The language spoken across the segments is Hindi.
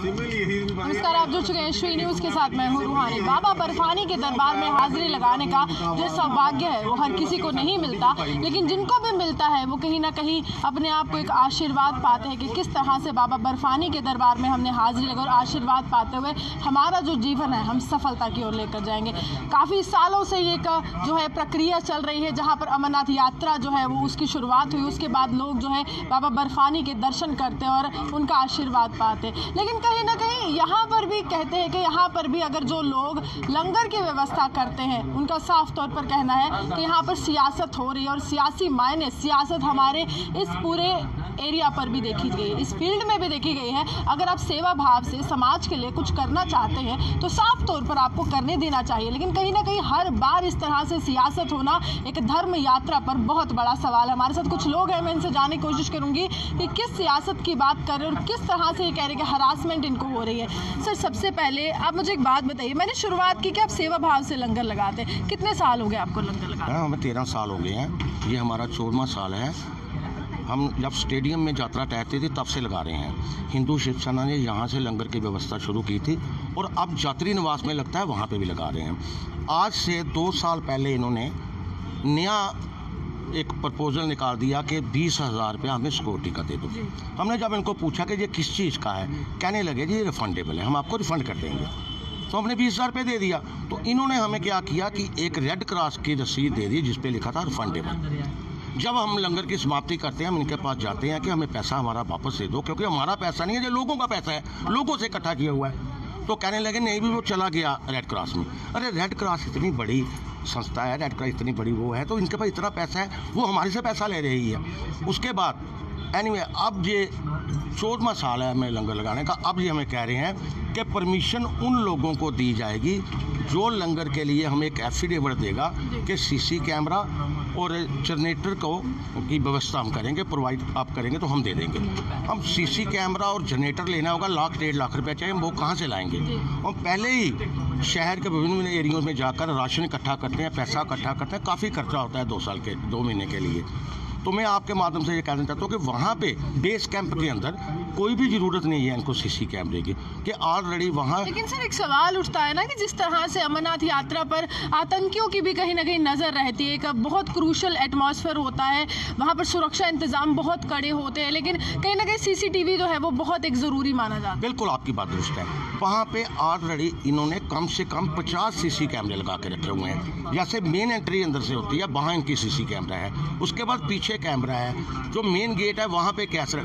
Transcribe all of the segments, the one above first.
नमस्कार, आप जुड़ चुके हैं श्री न्यूज़ के साथ। मैं हूँ रूहानी बाबा। बर्फानी के दरबार में हाजिरी लगाने का जो सौभाग्य है, वो हर किसी को नहीं मिलता। लेकिन जिनको भी मिलता है, वो कहीं ना कहीं अपने आप को एक आशीर्वाद पाते हैं कि किस तरह से बाबा बर्फानी के दरबार में हमने हाजिरी लगा और आशीर्वाद पाते हुए हमारा जो जीवन है, हम सफलता की ओर लेकर जाएँगे। काफ़ी सालों से एक, जो है, प्रक्रिया चल रही है, जहाँ पर अमरनाथ यात्रा जो है, वो उसकी शुरुआत हुई। उसके बाद लोग जो है, बाबा बर्फानी के दर्शन करते और उनका आशीर्वाद पाते लेकिन कहीं ना कहीं यहाँ पर भी कहते हैं कि यहाँ पर भी अगर जो लोग लंगर की व्यवस्था करते हैं, उनका साफ़ तौर पर कहना है कि यहाँ पर सियासत हो रही है और सियासी मायने, सियासत हमारे इस पूरे एरिया पर भी देखी गई है। इस फ़ील्ड में भी देखी गई है। अगर आप सेवा भाव से समाज के लिए कुछ करना चाहते हैं तो साफ़ तौर पर आपको करने देना चाहिए। लेकिन कहीं ना कहीं हर बार इस तरह से सियासत होना एक धर्म यात्रा पर बहुत बड़ा सवाल है। हमारे साथ कुछ लोग हैं, मैं इनसे जानने की कोशिश करूँगी कि किस सियासत की बात कर रहे हैं और किस तरह से ये कह रहे हैं कि हरासमेंट इनको हो रही है। सर, सबसे पहले आप मुझे एक बात बताइए, मैंने शुरुआत की कि आप सेवा भाव से लंगर लगाते हैं। कितने साल हो गए आपको लंगर लगाते हाँ? हमें तेरह साल हो गए हैं। ये हमारा चौदहवा साल है। हम जब स्टेडियम में यात्रा ठहरती थे तब से लगा रहे हैं। हिंदू शिवसेना ने यहाँ से लंगर की व्यवस्था शुरू की थी और अब यात्री निवास में लगता है वहाँ पे भी लगा रहे हैं। आज से दो साल पहले इन्होंने नया एक प्रपोजल निकाल दिया कि बीस हज़ार रुपया हमें सिक्योरिटी का दे दो। हमने जब इनको पूछा कि ये किस चीज़ का है कहने लगे जी ये रिफंडेबल है हम आपको रिफ़ंड कर देंगे। तो हमने बीस हज़ार रुपये दे दिया। तो इन्होंने हमें क्या किया कि एक रेड क्रॉस की रसीद दे दी जिस पे लिखा था रिफंडेबल जब हम लंगर की समाप्ति करते हैं हम इनके पास जाते हैं कि हमें पैसा हमारा वापस दे दो क्योंकि हमारा पैसा नहीं है ये लोगों का पैसा है लोगों से इकट्ठा किया हुआ है। तो कहने लगे नहीं भी वो चला गया रेड क्रॉस में। अरे रेड क्रॉस इतनी बड़ी संस्था है रेड क्रॉस इतनी बड़ी वो है तो इनके पास इतना पैसा है वो हमारे से पैसा ले रही है। उसके बाद एनीवे anyway, अब ये चौदहवा साल है हमें लंगर लगाने का अब ये हमें कह रहे हैं कि परमिशन उन लोगों को दी जाएगी जो लंगर के लिए हमें एक एफिडेविट देगा कि सीसी कैमरा और जनरेटर को की व्यवस्था हम करेंगे प्रोवाइड आप करेंगे तो हम दे देंगे। हम सीसी कैमरा और जनरेटर लेना होगा लाख डेढ़ लाख रुपया चाहिए हम वो कहाँ से लाएँगे? हम पहले ही शहर के विभिन्न विभिन्न एरियो में जाकर राशन इकट्ठा करते हैं पैसा इकट्ठा करते हैं काफ़ी खर्चा होता है दो साल के दो महीने के लिए। तो मैं आपके माध्यम से ये कहना चाहता हूँ कि वहाँ पे बेस कैंप के अंदर कोई भी ज़रूरत नहीं है इनको सीसी कैमरे की कि ऑलरेडी वहाँ लेकिन सर एक सवाल उठता है ना कि जिस तरह से अमरनाथ यात्रा पर आतंकियों की भी कहीं ना कहीं नज़र रहती है एक बहुत क्रूशल एटमॉस्फेयर होता है वहाँ पर सुरक्षा इंतज़ाम बहुत कड़े होते हैं लेकिन कहीं ना कहीं सीसीटीवी जो है वो बहुत एक ज़रूरी माना जाता है। बिल्कुल आपकी बात दुरुस्त है। वहाँ पे ऑलरेडी इन्होंने कम से कम पचास सीसी कैमरे लगा के रखे हुए हैं। जैसे मेन एंट्री अंदर से होती है वहाँ इनकी सीसी कैमरा है। उसके बाद पीछे कैमरा है जो मेन गेट है वहाँ पे कैसे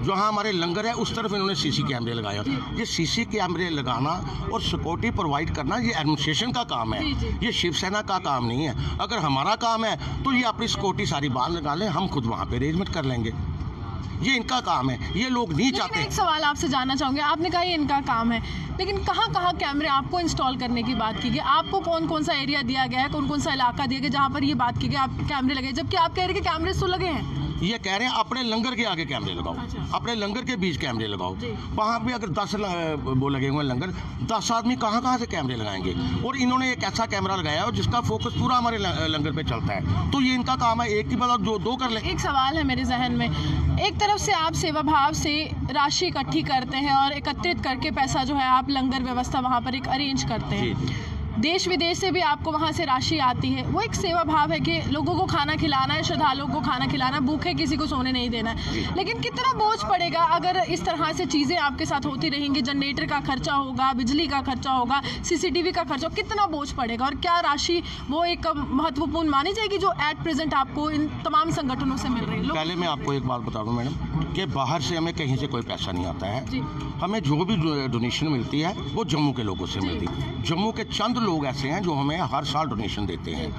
जहाँ हमारे लंगर है उस तरफ़ इन्होंने सीसी कैमरे लगाया ये सीसी कैमरे लगाना और सिक्योरिटी प्रोवाइड करना ये एडमिनिस्ट्रेशन का काम है। ये शिवसेना का काम नहीं है। अगर हमारा काम है तो ये अपनी सिक्योरिटी सारी बाहर लगा लें हम खुद वहाँ पर अरेंजमेंट कर लेंगे। ये इनका काम है। ये लोग नहीं चाहते एक सवाल आपसे जानना चाहूँगी। आपने कहा ये इनका काम है लेकिन कहाँ कहाँ कैमरे आपको इंस्टॉल करने की बात की गई? आपको कौन कौन सा एरिया दिया गया है कौन कौन सा इलाका दिया गया जहाँ पर ये बात की गई आप कैमरे लगे जबकि आप कह रहे हैं कि कैमरे तो लगे हैं। ये कह रहे हैं अपने लंगर के आगे कैमरे लगाओ। अच्छा। अपने लंगर के बीच कैमरे लगाओ। जी। वहाँ भी अगर दस वो लगे हुए लंगर दस आदमी कहाँ कहाँ से कैमरे लगाएँगे? और इन्होंने एक ऐसा कैमरा लगाया है जिसका फोकस पूरा हमारे लंगर पे चलता है। तो ये इनका काम है एक की बजाय दो दो कर ले। एक सवाल है मेरे जहन में। एक तरफ़ से आप सेवा भाव से राशि इकट्ठी करते हैं और एकत्रित करके पैसा जो है आप लंगर व्यवस्था वहाँ पर एक अरेंज करते हैं। जी। देश विदेश से भी आपको वहाँ से राशि आती है। वो एक सेवा भाव है कि लोगों को खाना खिलाना है श्रद्धालुओं को खाना खिलाना भूखे किसी को सोने नहीं देना है। लेकिन कितना बोझ पड़ेगा अगर इस तरह से चीज़ें आपके साथ होती रहेंगी जनरेटर का खर्चा होगा बिजली का खर्चा होगा सीसीटीवी का खर्चा कितना बोझ पड़ेगा? और क्या राशि वो एक महत्वपूर्ण मानी जाएगी जो एट प्रेजेंट आपको इन तमाम संगठनों से मिल रही है? पहले मैं आपको एक बात बता दूँ मैडम कि बाहर से हमें कहीं से कोई पैसा नहीं आता है। हमें जो भी डोनेशन मिलती है वो जम्मू के लोगों से मिलती है। जम्मू के चंद लोग ऐसे हैं जो हमें हर साल डोनेशन देते हैं।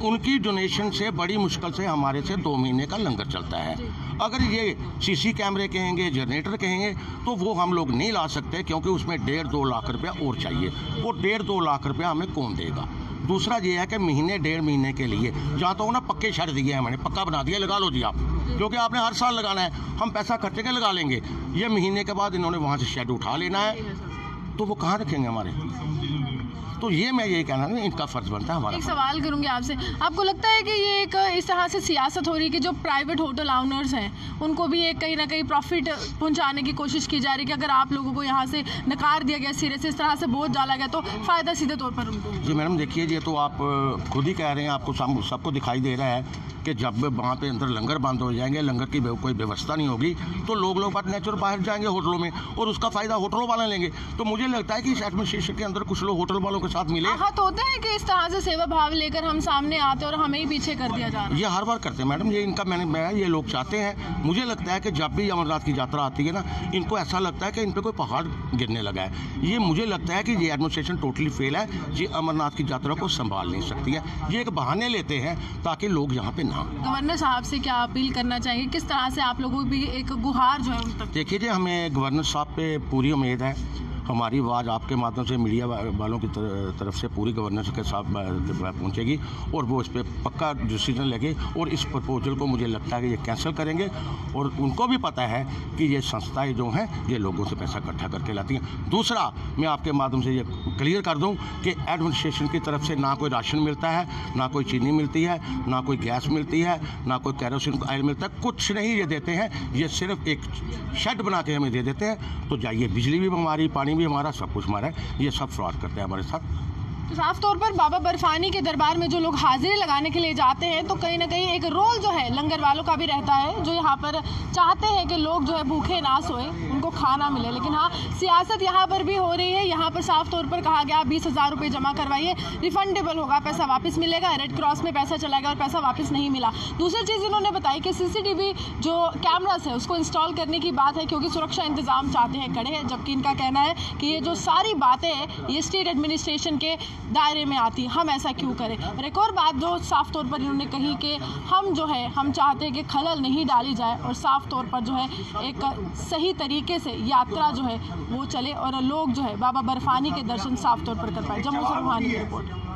उनकी डोनेशन से बड़ी मुश्किल से हमारे से दो महीने का लंगर चलता है। अगर ये सीसी कैमरे कहेंगे जनरेटर कहेंगे तो वो हम लोग नहीं ला सकते क्योंकि उसमें डेढ़ दो लाख रुपया और चाहिए। वो डेढ़ दो लाख रुपया हमें कौन देगा? दूसरा ये है कि महीने डेढ़ महीने के लिए जहाँ तो ना पक्के शर्त दिए हैं मैंने पक्का बना दिया लगा लो जी आप। क्योंकि आपने हर साल लगाना है। हम पैसा खर्चे के लगा लेंगे। ये महीने के बाद इन्होंने वहाँ से शेड उठा लेना है। तो वो कहाँ रखेंगे हमारे? तो ये मैं यही कहना हूँ इनका फ़र्ज़ बनता है हमारा एक सवाल करूँगी आपसे। आपको लगता है कि ये एक इस तरह से सियासत हो रही है कि जो प्राइवेट होटल ऑनर्स हैं उनको भी एक कहीं ना कहीं प्रॉफिट पहुँचाने की कोशिश की जा रही है कि अगर आप लोगों को यहाँ से नकार दिया गया सिरे से इस तरह से बोझ डाला गया तो फ़ायदा सीधे तौर पर उनको। जी मैडम देखिए ये तो आप खुद ही कह रहे हैं आपको सबको दिखाई दे रहा है। कि जब वहाँ पे अंदर लंगर बंद हो जाएँगे लंगर की कोई व्यवस्था नहीं होगी तो लोग लोग बात नेचुरल बाहर जाएँगे होटलों में और उसका फ़ायदा होटलों वाले लेंगे। तो मुझे लगता है कि इस एडमिनिस्ट्रेशन के अंदर कुछ लोग होटल वालों के साथ मिले। आहत होते हैं कि इस तरह से सेवा भाव लेकर हम सामने आते हैं और हमें ही पीछे कर दिया जा रहा है। ये हर बार करते हैं मैडम ये इनका मैंने मैं ये लोग चाहते हैं। मुझे लगता है कि जब भी अमरनाथ की यात्रा आती है ना इनको ऐसा लगता है कि इन पर कोई पहाड़ गिरने लगा है। ये मुझे लगता है कि ये एडमिनिस्ट्रेशन टोटली फेल है ये अमरनाथ की यात्रा को संभाल नहीं सकती है। ये एक बहाने लेते हैं ताकि लोग यहाँ पे गवर्नर साहब से क्या अपील करना चाहिए? किस तरह से आप लोगों की भी एक गुहार जो है उन तक देखिए जी हमें गवर्नर साहब पे पूरी उम्मीद है। हमारी आवाज़ आपके माध्यम से मीडिया वालों की तर- तरफ़ से पूरी गवर्नर के साथ पहुंचेगी और वो इस पर पक्का डिसीज़न लेंगे और इस प्रपोजल को मुझे लगता है कि ये कैंसिल करेंगे और उनको भी पता है कि ये संस्थाएँ जो हैं, ये लोगों से पैसा इकट्ठा करके लाती हैं। दूसरा, मैं आपके माध्यम से ये क्लियर कर दूँ कि एडमिनिस्ट्रेशन की तरफ़ से ना कोई राशन मिलता है, ना कोई चीनी मिलती है, ना कोई गैस मिलती है, ना कोई कैरोसिन ऑयल मिलता है। कुछ नहीं ये देते हैं, ये सिर्फ़ एक शेड बना के हमें दे देते हैं। तो जाइए, बिजली भी हमारी, पानी भी हमारा सब कुछ हमारा है। ये सब फ्रॉड करते हैं हमारे साथ। साफ़ तौर पर बाबा बर्फानी के दरबार में जो लोग हाजिरी लगाने के लिए जाते हैं तो कहीं ना कहीं एक रोल जो है लंगर वालों का भी रहता है, जो यहाँ पर चाहते हैं कि लोग जो है भूखे ना सोए, उनको खाना मिले। लेकिन हाँ सियासत यहाँ पर भी हो रही है। यहाँ पर साफ़ तौर पर कहा गया बीस हज़ार रुपये जमा करवाइए रिफंडेबल होगा, पैसा वापस मिलेगा रेड क्रॉस में पैसा चला गया और पैसा वापस नहीं मिला। दूसरी चीज़ इन्होंने बताई कि सीसीटीवी जो कैमरास है, उसको इंस्टॉल करने की बात है, क्योंकि सुरक्षा इंतज़ाम चाहते हैं कड़े हैं, जबकि इनका कहना है कि ये जो सारी बातें ये स्टेट एडमिनिस्ट्रेशन के दायरे में आती, हम ऐसा क्यों करें? और एक और बात जो साफ़ तौर पर इन्होंने कही कि हम जो है, हम चाहते हैं कि खलल नहीं डाली जाए और साफ़ तौर पर जो है एक सही तरीके से यात्रा जो है वो चले और लोग जो है बाबा बर्फानी के दर्शन साफ़ तौर पर कर पाए। जम्मू से रूहानी की रिपोर्ट।